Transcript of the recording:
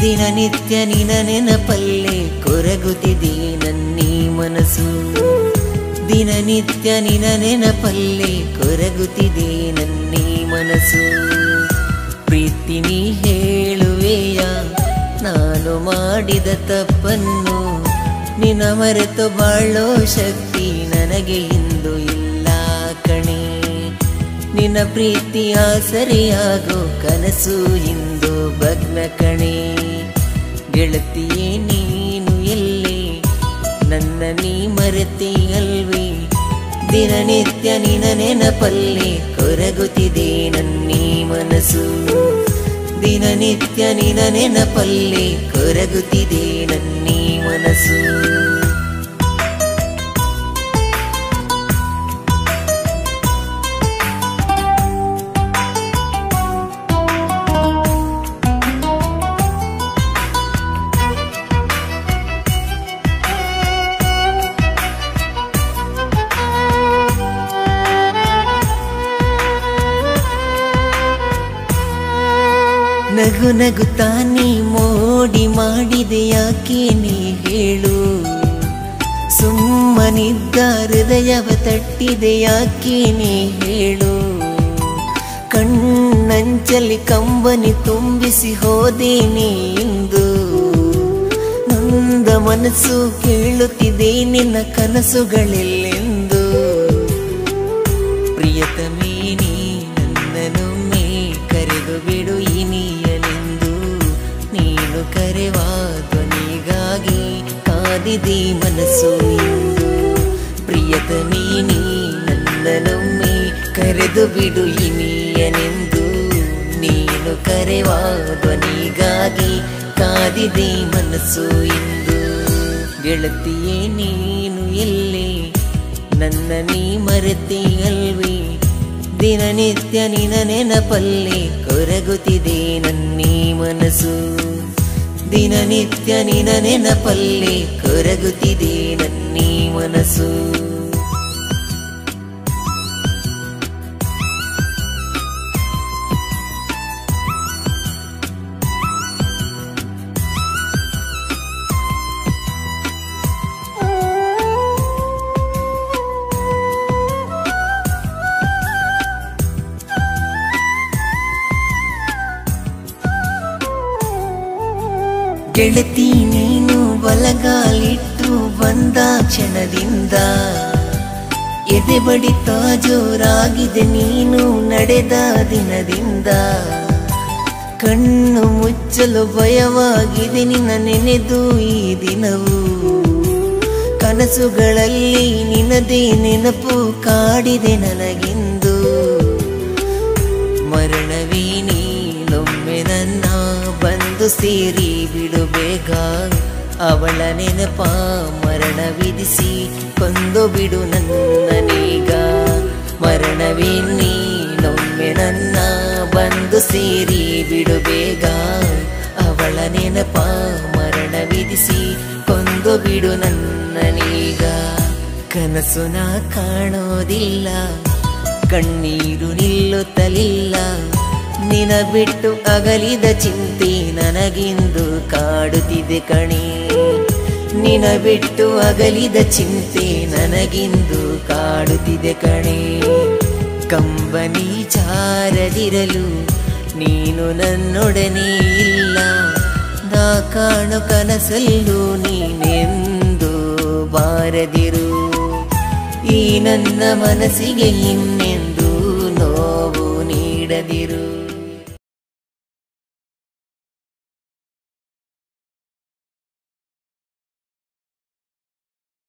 ದಿನನಿತ್ಯ ನಿನ ನೆನಪಲ್ಲೇ ಕೊರಗುತ್ತಿದೆ ನನ್ನೀ ಮನಸ್ಸು? ದಿನನಿತ್ಯ ನಿನ ನೆನಪಲ್ಲೇ ಕೊರಗುತ್ತಿದೆ ನನ್ನೀ ಮನಸ್ಸು? ಪ್ರೀತಿ ನೀ ಹೇಳುವೆಯ? ನಾನು ಮಾಡಿದ ತಪ್ಪನ್ನು ನಿನ ಮರೆತು ಬಾಳೋ ಶಕ್ತಿ ನನಗೆ ಇಂದು ಇಲ್ಲ ಕಣೆ. ನಿನ್ನ ಪ್ರೀತಿಯ ಸರಿಯಾಗೋ ಕನಸು ಇಂದು ಭಗ್ನ ಕಣೆ. ಗೆಳತಿಯೇ, ನೀನು ಎಲ್ಲಿ? ನನ್ನ ನೀ ಮರೆತಿ ಅಲ್ವೇ? ದಿನನಿತ್ಯ ನಿನ ನೆನಪಲ್ಲಿ ಕೊರಗುತ್ತಿದೆ ನನ್ನೀ ಮನಸ್ಸು. ದಿನನಿತ್ಯ ನಿನ ನೆನಪಲ್ಲಿ ಕೊರಗುತ್ತಿದೆ ನನ್ನೀ ಮನಸ್ಸು. ನಗು ನಗು ನೀ ಮೋಡಿ ಮಾಡಿದೆ ಯಾಕೆ ನೀ ಹೇಳು? ಸುಮ್ಮನಿದ್ದ ಹೃದಯವ ತಟ್ಟಿದೆ ಯಾಕೆ ನೀ ಹೇಳು? ಕಣ್ಣಂಚಲಿ ಕಂಬನಿ ತುಂಬಿಸಿ ಹೋದೆ ನೀ ಇಂದು. ನೊಂದ ಮನಸ್ಸು ಕೇಳುತ್ತಿದೆ ನಿನ್ನ ಕನಸುಗಳೆಲ್ಲೆಂದು. ಪ್ರಿಯತಮೇ, ನೀ ನನ್ನನೊಮ್ಮೆ ಕರೆದು ಬಿಡು ನೀನು ಕರೆವ ಧ್ವನಿಗಾಗಿ ಕಾದಿದೆ ಮನಸ್ಸು ಇಂದು ಪ್ರಿಯತಮೇ, ನೀ ನನ್ನನೊಮ್ಮೆ ಕರೆದು ಬಿಡು ಇನಿಯನೆಂದು ನೀನು ಕರೆವ ಧ್ವನಿಗಾಗಿ ಕಾದಿದೆ ಮನಸ್ಸು ಇಂದು. ಗೆಳತಿಯೇ, ನೀನು ಎಲ್ಲೇ ನನ್ನ ನೀ ಮರೆತಿ ಅಲ್ವೇ. ದಿನನಿತ್ಯ ನಿನ ನೆನಪಲ್ಲಿ ಕೊರಗುತ್ತಿದೆ ನನ್ನೀ ಮನಸ್ಸು. ದಿನನಿತ್ಯ ನಿನ ನೆನಪಲ್ಲಿ ಕೊರಗುತ್ತಿದೆ ನನ್ನೀ ಮನಸ್ಸು. ಗೆಳತಿ ನೀನು ಬಲಗಾಲಿಟ್ಟು ಬಂದ ಕ್ಷಣದಿಂದ. ಎದೆ ಬಡಿತ ಜೋರಾಗಿದೆ ನೀನು ನಡೆದ ದಿನದಿಂದ. ಕಣ್ಣು ಮುಚ್ಚಲು ಭಯವಾಗಿದೆ ನಿನ್ನ ನೆನೆದು ಈ ದಿನವು. ಕನಸುಗಳಲ್ಲಿ ನಿನದೇ ನೆನಪು ಕಾಡಿದೆ ನನಗಿಂದು. ಮರಣವೇ ನೀನೊಮ್ಮೆ ನನ್ನ ಬಂದು ಸೇರಿ ಬಿಡು ಬೇಗ. ಅವಳ ನೆನಪ ಮರಣ ವಿಧಿಸಿ ಕೊಂದು ಬಿಡು ನನ್ನನೀಗ ಮರಣವೇ ನೀನೊಮ್ಮೆ ನನ್ನ ಬಂದು ಸೇರಿ ಬಿಡು ಬೇಗ. ಅವಳ ನೆನಪ ಮರಣ ವಿಧಿಸಿ ಕೊಂದು ಬಿಡು ನನ್ನನೀಗ ಕನಸು ನಾ ಕಾಣೋದಿಲ್ಲ, ಕಣ್ಣೀರು ನಿಲ್ಲುತ್ತಲಿಲ್ಲ. ನಿನ ಬಿಟ್ಟು ಅಗಲಿದ ಚಿಂತೆ ನನಗಿಂದು ಕಾಡುತ್ತಿದೆ ಕಣಿ. ನಿನ ಬಿಟ್ಟು ಅಗಲಿದ ಚಿಂತೆ ನನಗಿಂದು ಕಾಡುತ್ತಿದೆ ಕಣೆ. ಕಂಬನಿ ಚಾರದಿರಲು ನೀನು ನನ್ನೊಡನೆ ಇಲ್ಲ. ನಾ ಕಾಣು ಕನಸಲ್ಲೂ ನೀನೆಂದು ಬಾರದಿರು. ಈ ನನ್ನ ಮನಸ್ಸಿಗೆ ಇನ್ನೆಂದು ನೋವು ನೀಡದಿರು.